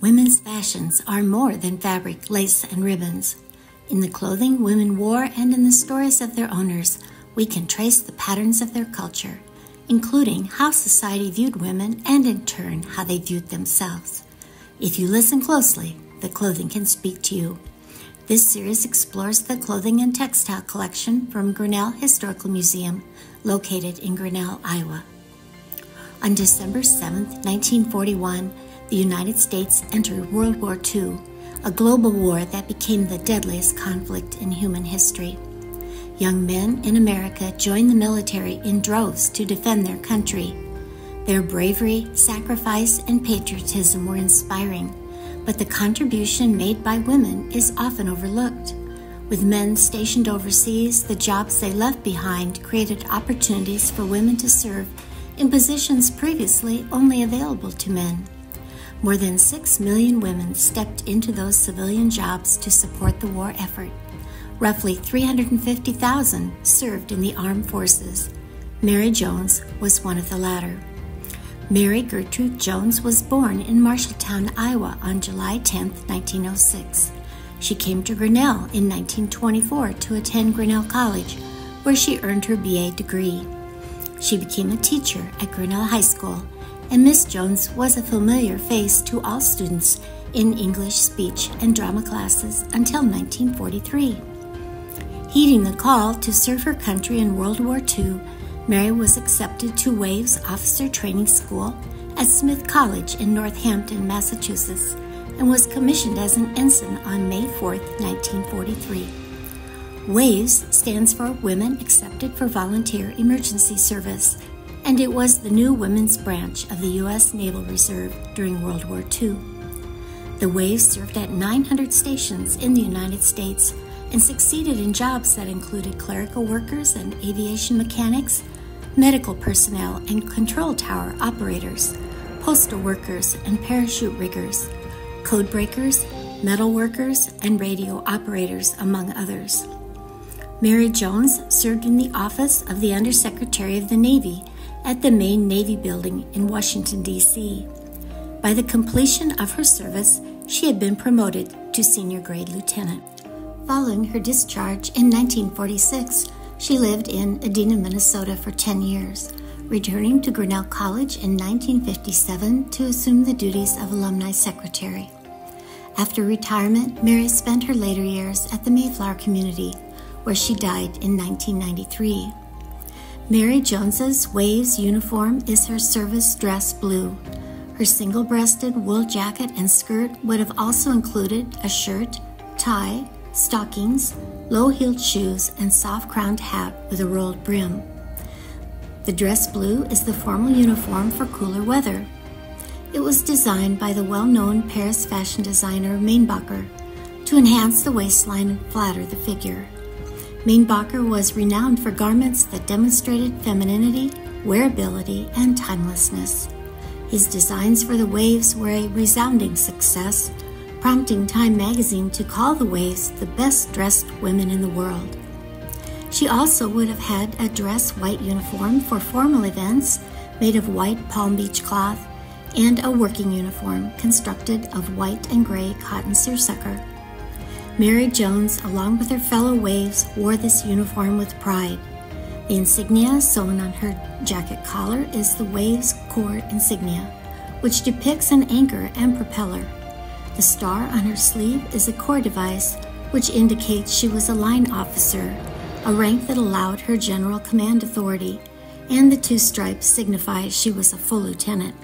Women's fashions are more than fabric, lace, and ribbons. In the clothing women wore and in the stories of their owners, we can trace the patterns of their culture, including how society viewed women and in turn how they viewed themselves. If you listen closely, the clothing can speak to you. This series explores the clothing and textile collection from Grinnell Historical Museum, located in Grinnell, Iowa. On December 7, 1941, the United States entered World War II, a global war that became the deadliest conflict in human history. Young men in America joined the military in droves to defend their country. Their bravery, sacrifice, and patriotism were inspiring, but the contribution made by women is often overlooked. With men stationed overseas, the jobs they left behind created opportunities for women to serve in positions previously only available to men. More than 6 million women stepped into those civilian jobs to support the war effort. Roughly 350,000 served in the armed forces. Mary Jones was one of the latter. Mary Gertrude Jones was born in Marshalltown, Iowa on July 10, 1906. She came to Grinnell in 1924 to attend Grinnell College, where she earned her BA degree. She became a teacher at Grinnell High School and Miss Jones was a familiar face to all students in English speech and drama classes until 1943. Heeding the call to serve her country in World War II, Mary was accepted to Waves Officer Training School at Smith College in Northampton, Massachusetts, and was commissioned as an ensign on May 4, 1943. WAVES stands for Women Accepted for Volunteer Emergency Service and it was the new women's branch of the U.S. Naval Reserve during World War II. The Waves served at 900 stations in the United States and succeeded in jobs that included clerical workers and aviation mechanics, medical personnel and control tower operators, postal workers and parachute riggers, code breakers, metal workers, and radio operators, among others. Mary Jones served in the office of the Undersecretary of the Navy at the main Navy building in Washington, D.C. By the completion of her service, she had been promoted to senior grade lieutenant. Following her discharge in 1946, she lived in Edina, Minnesota for 10 years, returning to Grinnell College in 1957 to assume the duties of alumni secretary. After retirement, Mary spent her later years at the Mayflower community, where she died in 1993. Mary Jones's Waves uniform is her service dress blue. Her single breasted wool jacket and skirt would have also included a shirt, tie, stockings, low heeled shoes, and soft crowned hat with a rolled brim. The dress blue is the formal uniform for cooler weather. It was designed by the well known Paris fashion designer Mainbocher to enhance the waistline and flatter the figure. Mainbocher was renowned for garments that demonstrated femininity, wearability, and timelessness. His designs for the Waves were a resounding success, prompting Time magazine to call the Waves the best dressed women in the world. She also would have had a dress white uniform for formal events made of white Palm Beach cloth and a working uniform constructed of white and gray cotton seersucker. Mary Jones, along with her fellow Waves, wore this uniform with pride. The insignia sewn on her jacket collar is the Waves Corps insignia, which depicts an anchor and propeller. The star on her sleeve is a Corps device, which indicates she was a line officer, a rank that allowed her general command authority, and the two stripes signify she was a full lieutenant.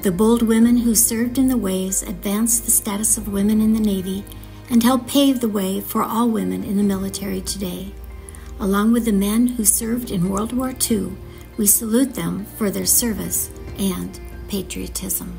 The bold women who served in the Waves advanced the status of women in the Navy and helped pave the way for all women in the military today. Along with the men who served in World War II, we salute them for their service and patriotism.